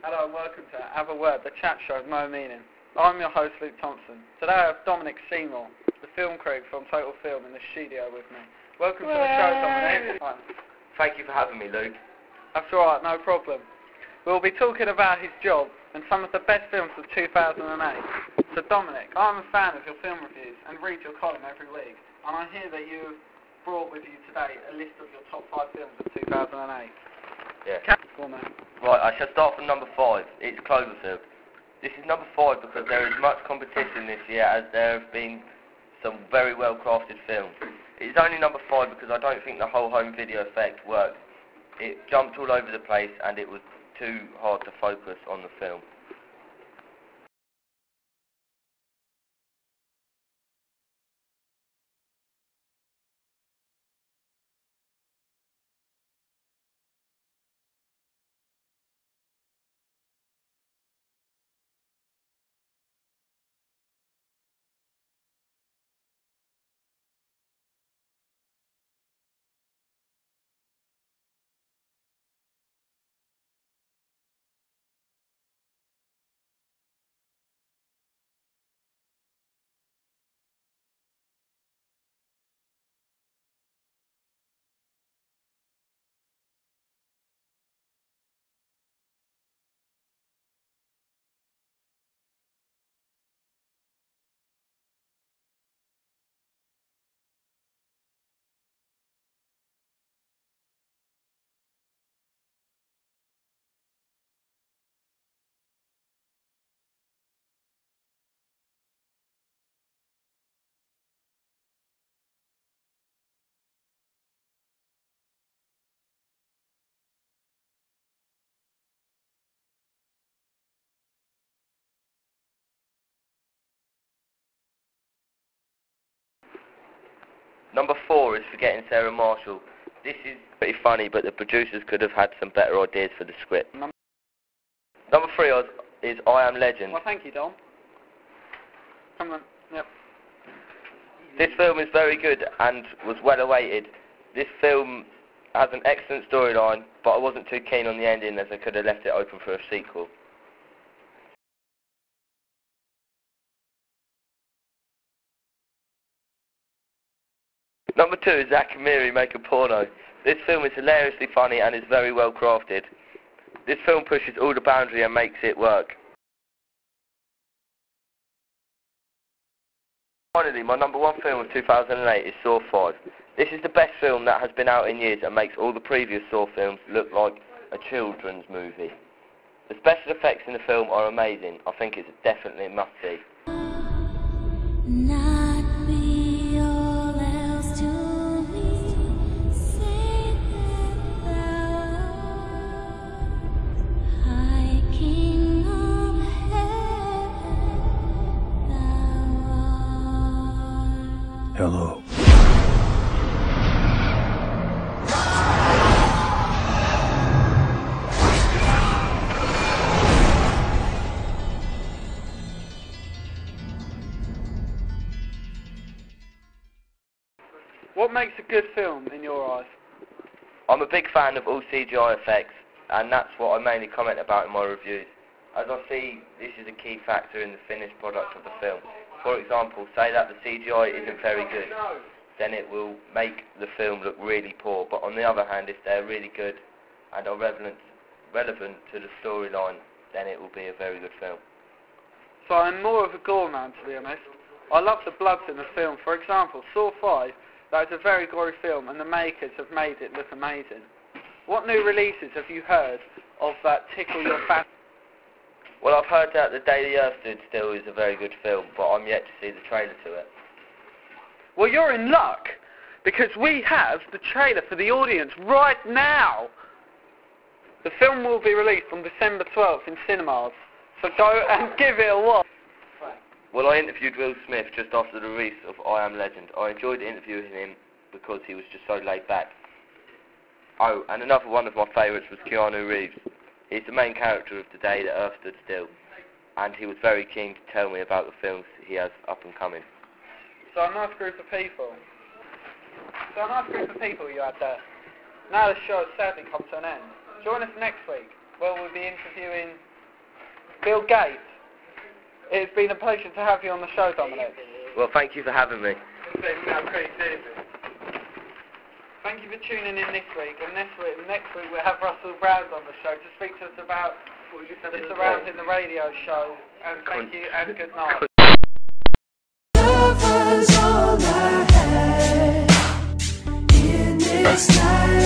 Hello and welcome to Have a Word, the chat show with no meaning. I'm your host Luke Thompson. Today I have Dominic Seymour, the film critic from Total Film in the studio with me. Welcome to the show Dominic. Right. Thank you for having me, Luke. That's alright, no problem. We'll be talking about his job and some of the best films of 2008. So Dominic, I'm a fan of your film reviews and read your column every week. And I hear that you've brought with you today a list of your top five films of 2008. Yeah. Catch for. Right, I shall start from number five. It's Cloverfield. This is number five because there is much competition this year as there have been some very well crafted films. It's only number five because I don't think the whole home video effect worked. It jumped all over the place and it was too hard to focus on the film. Number four is Forgetting Sarah Marshall. This is pretty funny, but the producers could have had some better ideas for the script. Num- Number three is, is I Am Legend. Well, thank you, Dom. Come on. Yep. This film is very good and was well awaited. This film has an excellent storyline, but I wasn't too keen on the ending as I could have left it open for a sequel. Number two is Zack and Miri Make a Porno. This film is hilariously funny and is very well crafted. This film pushes all the boundary and makes it work. Finally, my number one film of 2008 is Saw 5. This is the best film that has been out in years and makes all the previous Saw films look like a children's movie. The special effects in the film are amazing. I think it's definitely a must-see. What makes a good film in your eyes? I'm a big fan of all CGI effects, and that's what I mainly comment about in my reviews. As I see, this is a key factor in the finished product of the film. For example, say that the CGI isn't very good, then it will make the film look really poor. But on the other hand, if they're really good and are relevant, relevant to the storyline, then it will be a very good film. So I'm more of a gore man, to be honest. I love the bloods in the film. For example, Saw 5, that is a very gory film, and the makers have made it look amazing. What new releases have you heard of that tickle your fancy? Well, I've heard that The Day the Earth Stood Still is a very good film, but I'm yet to see the trailer to it. Well, you're in luck, because we have the trailer for the audience right now. The film will be released on December 12th in cinemas, so go and give it a watch. Well, I interviewed Will Smith just after the release of I Am Legend. I enjoyed interviewing him because he was just so laid back. Oh, and another one of my favourites was Keanu Reeves. He's the main character of The Day the Earth Stood Still, and he was very keen to tell me about the films he has up and coming. So a nice group of people. So a nice group of people you had there. Now the show has sadly come to an end. Join us next week, where we'll be interviewing Bill Gates. It's been a pleasure to have you on the show, Dominic. Well, thank you for having me. Thank you for tuning in this week, and next week, next week we'll have Russell Brand's on the show to speak to us about the Surrounding the Radio show. And thank you, and good night. Love was all I had in this life.